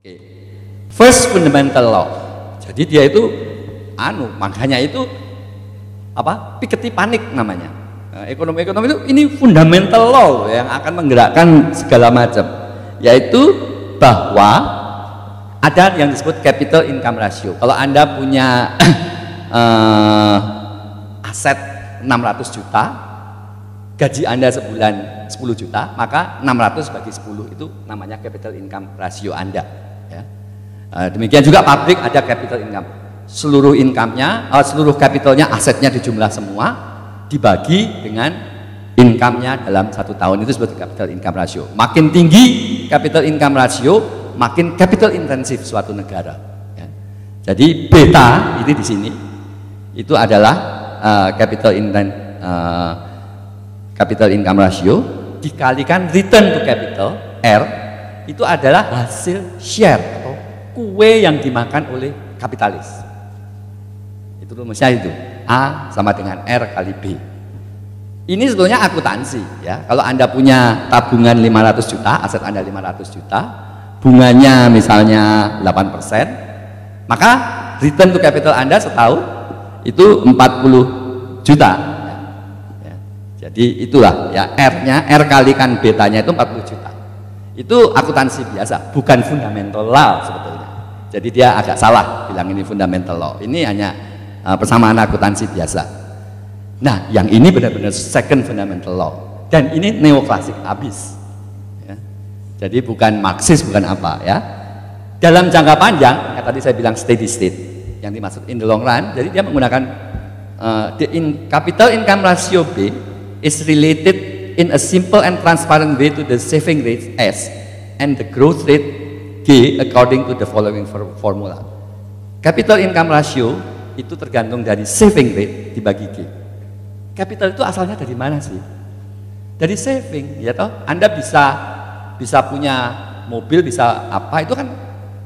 Oke. First fundamental law. Jadi dia itu anu, makanya itu apa? Piketty panik namanya. Nah, Ekonomi-ekonomi itu ini fundamental law yang akan menggerakkan segala macam, yaitu bahwa ada yang disebut capital income ratio. Kalau Anda punya eh, aset 600 juta, gaji Anda sebulan 10 juta, maka 600 bagi 10 itu namanya capital income ratio Anda. Eh, demikian juga pabrik ada capital income. Seluruh income-nya, eh, seluruh capitalnya, asetnya dijumlah semua, dibagi dengan income-nya dalam satu tahun itu sebagai capital income ratio. Makin tinggi capital income ratio, makin capital intensif suatu negara. Ya. Jadi beta ini di sini itu adalah uh, capital inten, uh, capital income ratio dikalikan return to capital R itu adalah hasil share atau kue yang dimakan oleh kapitalis. Itu rumusnya itu. A sama dengan R kali B. Ini sebetulnya akuntansi ya. Kalau Anda punya tabungan 500 juta, aset Anda 500 juta, bunganya misalnya 8%, maka return to capital Anda setahun itu 40 juta. Ya. Jadi itulah ya R-nya, R kalikan betanya itu 40 juta. Itu akuntansi biasa, bukan fundamental law sebetulnya. Jadi dia agak salah bilang ini fundamental law. Ini hanya uh, persamaan akuntansi biasa. Nah, yang ini benar-benar second fundamental law. Dan ini neoklasik habis. Ya. Jadi bukan Marxis, bukan apa ya. Dalam jangka panjang, ya tadi saya bilang steady state, yang dimaksud in the long run, jadi dia menggunakan uh, the in capital income ratio B is related in a simple and transparent way to the saving rate S and the growth rate G according to the following formula. Capital income ratio itu tergantung dari saving rate dibagi G. Capital itu asalnya dari mana sih? Dari saving, ya toh? Anda bisa bisa punya mobil, bisa apa itu kan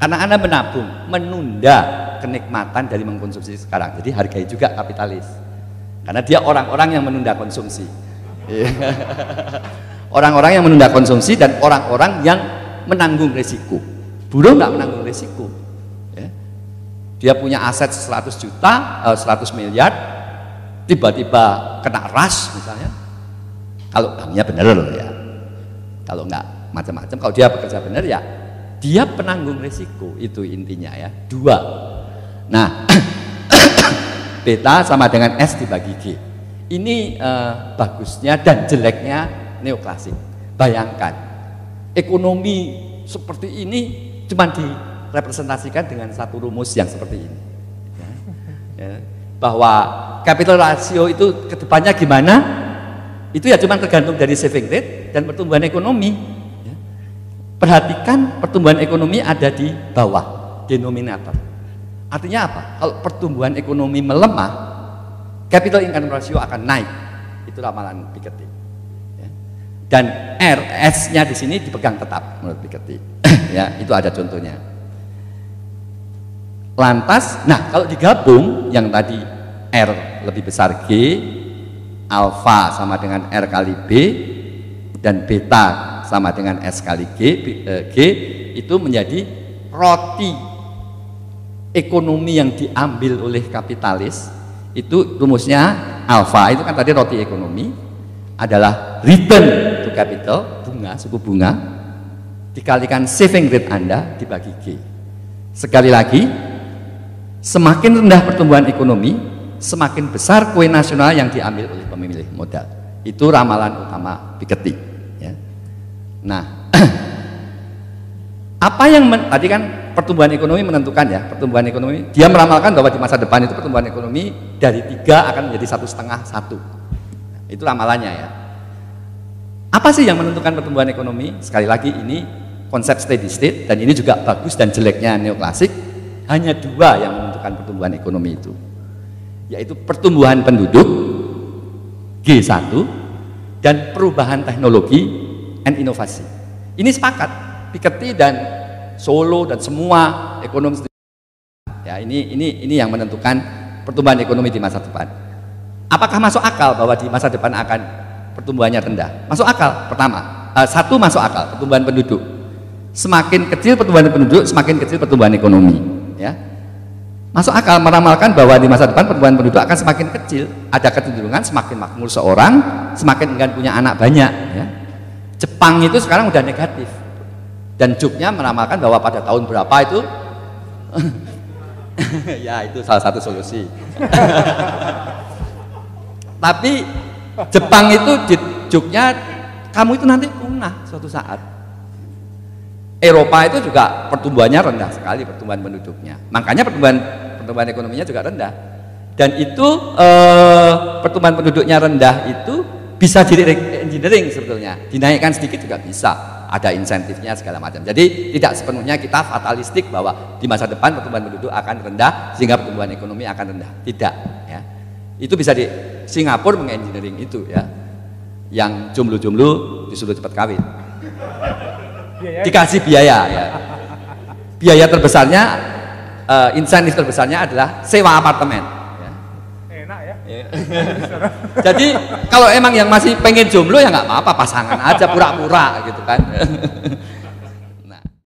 karena Anda menabung, menunda kenikmatan dari mengkonsumsi sekarang. Jadi hargai juga kapitalis. Karena dia orang-orang yang menunda konsumsi. Orang-orang yang menunda konsumsi dan orang-orang yang menanggung risiko. Buruh nggak menanggung risiko. Ya. Dia punya aset 100 juta, 100 eh, miliar, tiba-tiba kena rush misalnya. Kalau banknya benar loh ya. Kalau nggak macam-macam, kalau dia bekerja benar ya dia penanggung risiko itu intinya ya. Dua. Nah, beta sama dengan S dibagi G. Ini uh, bagusnya dan jeleknya neoklasik. Bayangkan, ekonomi seperti ini cuma direpresentasikan dengan satu rumus yang seperti ini. Ya. Ya. Bahwa capital ratio itu ke depannya gimana? Itu ya cuma tergantung dari saving rate dan pertumbuhan ekonomi. Ya. Perhatikan pertumbuhan ekonomi ada di bawah denominator. Artinya apa? Kalau pertumbuhan ekonomi melemah, capital income ratio akan naik. Itu ramalan Piketty. Ya. Dan R, S-nya di sini dipegang tetap menurut Piketty. Ya, itu ada contohnya. Lantas, nah kalau digabung yang tadi R lebih besar G, alfa sama dengan R kali B, dan beta sama dengan S kali G, eh, G itu menjadi roti. Ekonomi yang diambil oleh kapitalis itu rumusnya alfa. Itu kan tadi roti ekonomi adalah return to capital bunga suku bunga dikalikan saving rate Anda dibagi G. Sekali lagi semakin rendah pertumbuhan ekonomi semakin besar kue nasional yang diambil oleh pemilih modal. Itu ramalan utama Piketty ya. nah apa yang men, tadi kan pertumbuhan ekonomi menentukan ya pertumbuhan ekonomi. Dia meramalkan bahwa di masa depan itu pertumbuhan ekonomi dari tiga akan menjadi satu setengah satu. Itu ramalannya ya. Apa sih yang menentukan pertumbuhan ekonomi? Sekali lagi ini konsep steady state dan ini juga bagus dan jeleknya neoklasik hanya dua yang menentukan pertumbuhan ekonomi itu yaitu pertumbuhan penduduk G1 dan perubahan teknologi dan inovasi ini sepakat Piketty dan Solo dan semua ekonomi ya ini ini ini yang menentukan pertumbuhan ekonomi di masa depan. Apakah masuk akal bahwa di masa depan akan pertumbuhannya rendah? Masuk akal. Pertama, uh, satu masuk akal pertumbuhan penduduk. Semakin kecil pertumbuhan penduduk, semakin kecil pertumbuhan ekonomi. Ya, masuk akal meramalkan bahwa di masa depan pertumbuhan penduduk akan semakin kecil. Ada kecenderungan semakin makmur seorang, semakin enggan punya anak banyak. Ya. Jepang itu sekarang udah negatif. Dan Juknya meramalkan bahwa pada tahun berapa itu ya itu salah satu solusi. Tapi Jepang itu di Juknya kamu itu nanti punah suatu saat. Eropa itu juga pertumbuhannya rendah sekali pertumbuhan penduduknya. Makanya pertumbuhan pertumbuhan ekonominya juga rendah. Dan itu eh, pertumbuhan penduduknya rendah itu bisa di engineering sebetulnya. Dinaikkan sedikit juga bisa. Ada insentifnya segala macam. Jadi tidak sepenuhnya kita fatalistik bahwa di masa depan pertumbuhan penduduk akan rendah sehingga pertumbuhan ekonomi akan rendah. Tidak, ya. Itu bisa di Singapura mengengineering itu ya. Yang jomblo-jomblo disuruh cepat kawin. Dikasih biaya ya. Biaya terbesarnya uh, insentif terbesarnya adalah sewa apartemen. Ya. Enak ya. ya. Jadi kalau emang yang masih pengen jomblo ya nggak apa-apa pasangan aja pura-pura gitu kan.